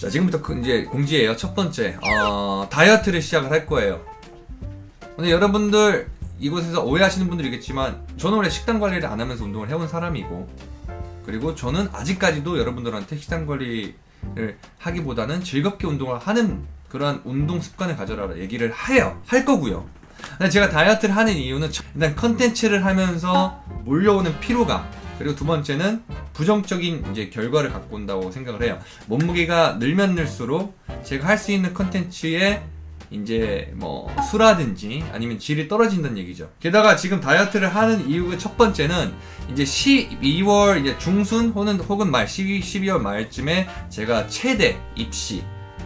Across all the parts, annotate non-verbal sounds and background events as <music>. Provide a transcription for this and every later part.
자 지금부터 그 이제 공지예요. 첫 번째 어, 다이어트를 시작을 할 거예요. 근데 여러분들 이곳에서 오해하시는 분들이겠지만 저는 원래 식단 관리를 안 하면서 운동을 해온 사람이고 그리고 저는 아직까지도 여러분들한테 식단 관리를 하기보다는 즐겁게 운동을 하는 그런 운동 습관을 가져라 얘기를 해요. 할 거고요. 근데 제가 다이어트를 하는 이유는 첫- 일단 컨텐츠를 하면서 몰려오는 피로감 그리고 두 번째는 부정적인 이제 결과를 갖고 온다고 생각을 해요. 몸무게가 늘면 늘수록 제가 할 수 있는 컨텐츠에 이제 뭐 수라든지 아니면 질이 떨어진다는 얘기죠. 게다가 지금 다이어트를 하는 이유가 첫 번째는 이제 12월 이제 중순 혹은 혹은 말 12, 12월 말쯤에 제가 체대 입시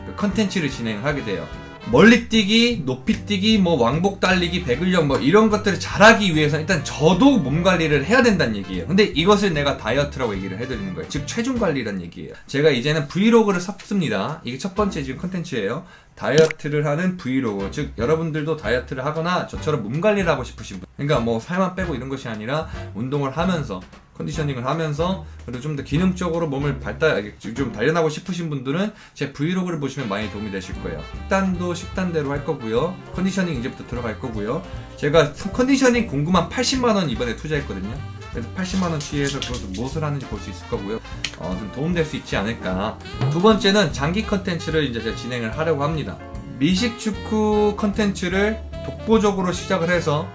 그 컨텐츠를 진행하게 돼요. 멀리 뛰기, 높이 뛰기, 뭐 왕복 달리기, 배근력 뭐 이런 것들을 잘하기 위해서 일단 저도 몸 관리를 해야 된다는 얘기예요. 근데 이것을 내가 다이어트라고 얘기를 해드리는 거예요. 즉 체중 관리라는 얘기예요. 제가 이제는 브이로그를 섭습니다. 이게 첫 번째 지금 컨텐츠예요. 다이어트를 하는 브이로그. 즉 여러분들도 다이어트를 하거나 저처럼 몸 관리를 하고 싶으신 분. 그러니까 뭐 살만 빼고 이런 것이 아니라 운동을 하면서 conditioning을 하면서 그리고 좀더 기능적으로 몸을 발달 좀 단련하고 싶으신 분들은 제 브이로그를 보시면 많이 도움이 되실 거예요. 식단도 식단대로 할 거고요. conditioning 이제부터 들어갈 거고요. 제가 conditioning 용품만 80만 원 이번에 투자했거든요. 그래서 80만 원치에서 그것을 무엇을 하는지 볼 수 있을 거고요. 어, 좀 도움될 수 있지 않을까. 두 번째는 장기 컨텐츠를 이제 제가 진행을 하려고 합니다. 미식 축구 컨텐츠를 독보적으로 시작을 해서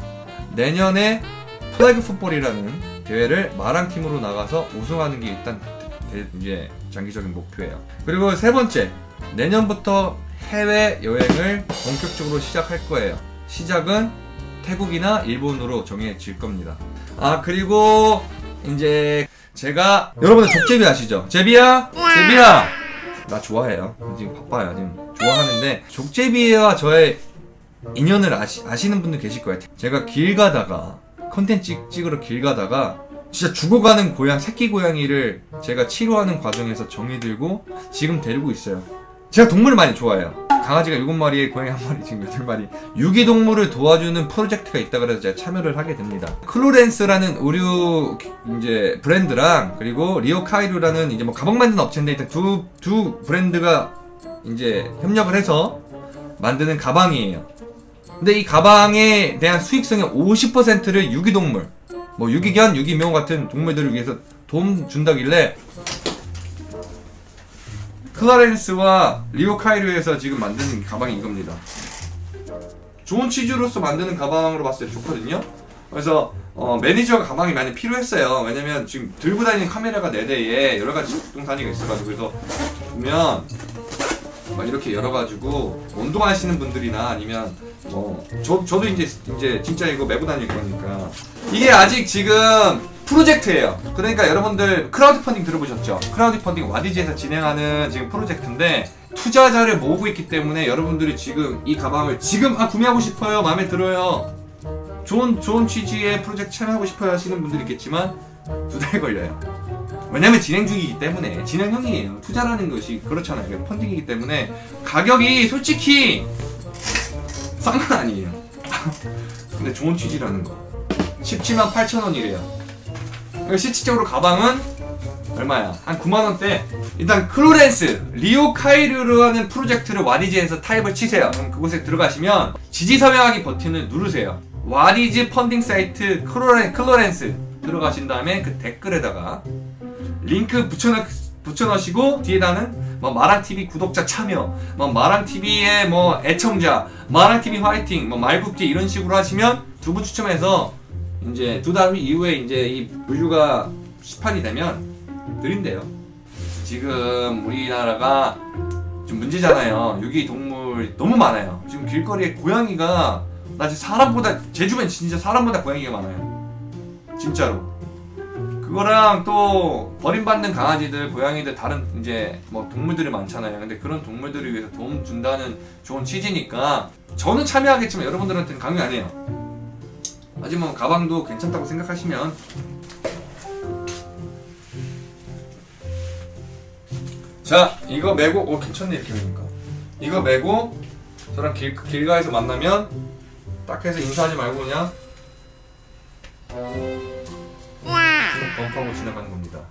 내년에 flag football이라는 대회를 말왕 팀으로 나가서 우승하는 게 일단 대- 이제 장기적인 목표예요. 그리고 세 번째 내년부터 해외 여행을 본격적으로 시작할 거예요. 시작은 태국이나 일본으로 정해질 겁니다. 아 그리고 이제 제가 여러분들 족제비 아시죠? 제비야, 제비야. 나 좋아해요. 지금 바빠요. 지금 좋아하는데 족제비와 저의 인연을 아시, 아시는 분들 계실 거예요. 제가 길 가다가 컨텐츠 찍으러 길 가다가 진짜 죽어가는 고양 새끼 고양이를 제가 치료하는 과정에서 정이 들고 지금 데리고 있어요. 제가 동물을 많이 좋아해요. 강아지가 7마리에 고양이 한 마리 지금 8마리 유기동물을 도와주는 프로젝트가 있다 그래서 제가 참여를 하게 됩니다. 클로렌스라는 의류 이제 브랜드랑 그리고 리오 카이루라는 이제 뭐 가방 만드는 업체인데 일단 두, 두 브랜드가 이제 협력을 해서 만드는 가방이에요. 근데 이 가방에 대한 수익성의 50%를 유기동물, 뭐 유기견, 유기묘 같은 동물들을 위해서 도움 준다길래 클라렌스와 리오 카이루에서 지금 만드는 가방이 이겁니다. 좋은 취지로서 만드는 가방으로 봤을 때 좋거든요. 그래서 어, 매니저 가방이 많이 필요했어요. 왜냐면 지금 들고 다니는 카메라가 4대에 여러 가지 단위가 있어가지고 그래서 보면 막 이렇게 열어가지고 운동하시는 분들이나 아니면 뭐 저, 저도 이제 이제 진짜 이거 메고 다닐 거니까 이게 아직 지금 프로젝트예요. 그러니까 여러분들 크라우드 펀딩 들어보셨죠? 크라우드 펀딩 와디즈에서 진행하는 지금 프로젝트인데 투자자를 모으고 있기 때문에 여러분들이 지금 이 가방을 지금 아 구매하고 싶어요 마음에 들어요 좋은 좋은 취지의 프로젝트 참여하고 싶어요 하시는 분들이 있겠지만 두 달 걸려요. 왜냐면 진행 중이기 때문에 진행형이에요. 투자라는 것이 그렇잖아요. 이게 펀딩이기 때문에 가격이 솔직히 싼 건 아니에요. <laughs> 근데 좋은 취지라는 거. 17만 8천 원이래요. 그러니까 실질적으로 가방은 얼마야? 한 9만 원대. 일단 클로렌스 리오 카이르라는 프로젝트를 와디즈에서 타입을 치세요. 그럼 그곳에 들어가시면 지지 서명하기 버튼을 누르세요. 와디즈 펀딩 사이트 클로렌, 클로렌스 들어가신 다음에 그 댓글에다가 링크 붙여넣, 붙여넣으시고 뒤에다는 뭐 마랑TV 구독자 참여, 뭐 마랑TV의 뭐 애청자, 마랑TV 화이팅, 뭐 말굽기 이런 식으로 하시면 두 분 추첨해서 이제 두 달 이후에 이제 이 분류가 시판이 되면 드린대요. 지금 우리나라가 좀 문제잖아요. 유기 동물 너무 많아요. 지금 길거리에 고양이가 나 지금 사람보다 제 주변 진짜 사람보다 고양이가 많아요. 진짜로. 그거랑 또 버림받는 강아지들, 고양이들 다른 이제 뭐 동물들이 많잖아요. 근데 그런 동물들을 위해서 도움 준다는 좋은 취지니까 저는 참여하겠지만 여러분들한테는 강요 안 해요. 하지만 가방도 괜찮다고 생각하시면 자 이거 메고 오 괜찮네 이렇게 메니까 이거 메고 저랑 길, 길가에서 만나면 딱 해서 인사하지 말고 그냥 범퍼하고 지나가는 겁니다